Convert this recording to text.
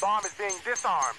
bomb is being disarmed.